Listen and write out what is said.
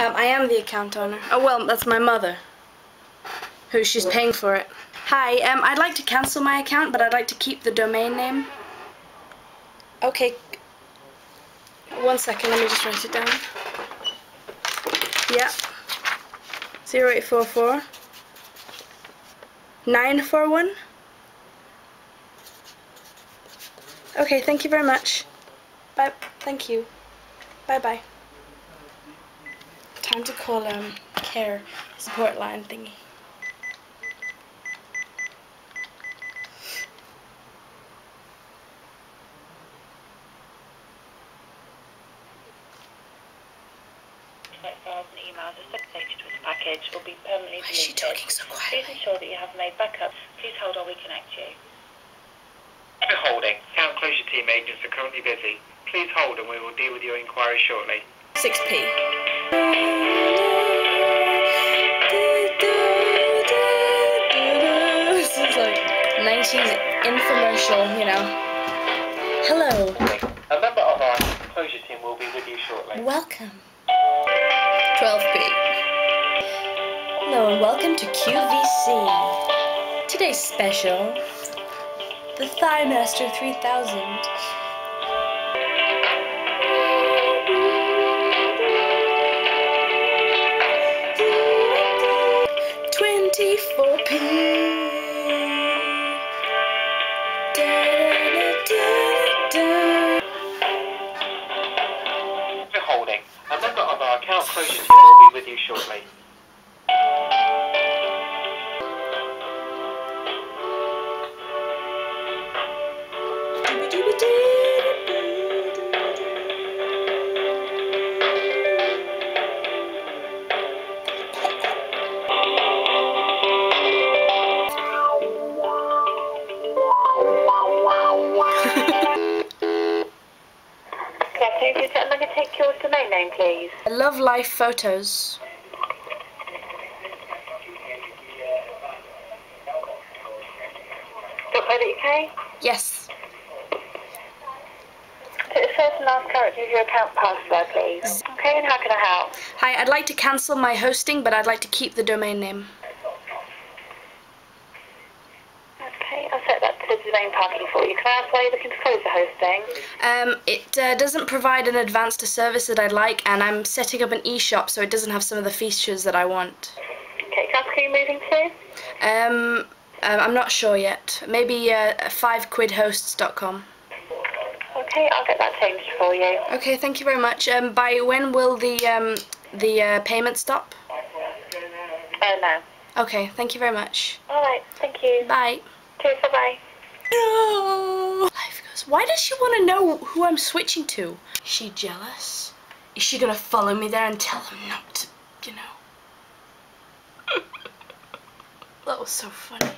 Um, I am the account owner. Oh, well, that's my mother. Who she's paying for it. Hi, um, I'd like to cancel my account, but I'd like to keep the domain name. Okay. One second, let me just write it down. Yeah. 0844 941 Okay, thank you very much. Bye. Thank you. Bye bye. Time to call um care support line thingy. files and emails associated with the package will be permanently Why is she deleted. talking so Please ensure that you have made backups. Please hold while we connect you. We're holding. Account closure team agents are currently busy. Please hold and we will deal with your inquiry shortly. 6p. This is like 90s infomercial, you know. Hello. A member of our closure team will be with you shortly. Welcome. 12p. Hello and welcome to QVC. Today's special, the Thighmaster 3000. Twenty-four p. We're holding. A member of our account closure team will be with you shortly. Okay, I'm going to take your domain name, please. I love life photos. .co.uk? Yes. Put the first and last character of your account password, please. Okay, and how can I help? Hi, I'd like to cancel my hosting, but I'd like to keep the domain name. Okay, I'll set that parking for you. Can I ask why you're looking to close the hosting? Um, it uh, doesn't provide an advance to service that I'd like, and I'm setting up an e-shop, so it doesn't have some of the features that I want. Okay, can I ask who you're moving to? Um, um, I'm not sure yet. Maybe uh, 5quidhosts.com. Okay, I'll get that changed for you. Okay, thank you very much. Um, by when will the um, the uh, payment stop? Uh, no. Okay, thank you very much. Alright, thank you. Bye. Cheers, bye-bye. No. Life goes. Why does she want to know who I'm switching to? Is she jealous? Is she gonna follow me there and tell them not to, you know? that was so funny.